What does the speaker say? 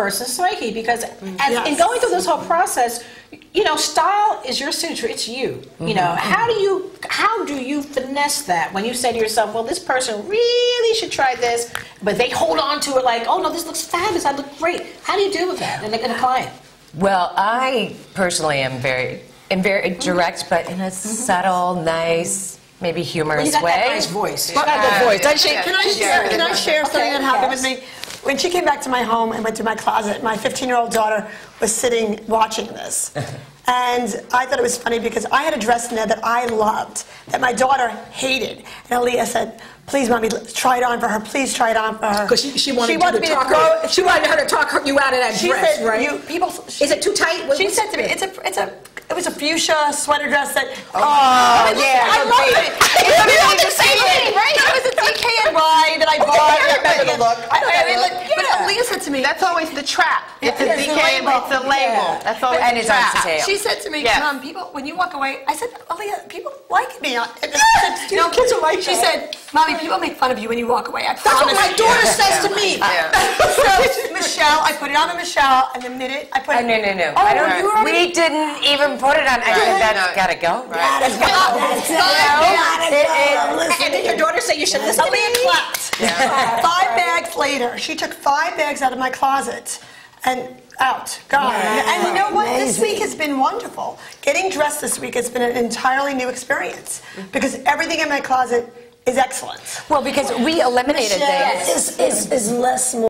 person's psyche because mm. as, in going through this whole process, you know, style is your signature. It's you. You know, mm-hmm. how do you how do you finesse that when you say to yourself, well, this person really should try this, but they hold on to it like, oh no, this looks fabulous. I look great. How do you deal with that in a, in a client? Well, I personally am very, am very mm-hmm. direct, but in a mm-hmm. subtle, nice, maybe Well, humorous you got way. that nice voice. She's got a good uh, voice, doesn't? Can I share, got a can I voice. share something Okay, that happened yes. with me? When she came back to my home and went to my closet, my 15 year old daughter was sitting watching this. And I thought it was funny because I had a dress in there that I loved, that my daughter hated. And Aaliyah said, Please, mommy, try it on for her. Please try it on for her. Because she, she wanted, you wanted to talk throw her. She wanted her to talk her, you out of that She dress, said, right? you, people, Is it too tight? What- She said to me, it's a, it's a, it was a fuchsia sweater dress that. Oh, oh yeah, I so love great. it. It was Everything the the same thing, thing, right? It was a DKNY that I bought. I remember the look. I I, know I that look. like, But Yeah. Aaliyah said to me, That's always the trap. It's a It's the DK, label. it's a label. Yeah. That's always And the it's on trap. She said to me, Yes. "Mom, people, when you walk away," I said, "Aaliyah, people like me." I said, Your kids are like She that. said, "Mommy, people make fun of you when you walk away." I That's what my you." daughter says to me. Uh, so Michelle, I put it on with Michelle, and the minute I put Oh, it, no, no, no. Oh, I don't. you We didn't even put it on. I think Right. that's No. gotta go. Five bags- And then your daughter say you should listen to me. Aaliyah clapped. Five later, she took five bags out of my closet and out, gone. And you know what? This week has been wonderful. Getting dressed this week has been an entirely new experience because everything in my closet is excellent. Well, because we eliminated things. is, is, is less more.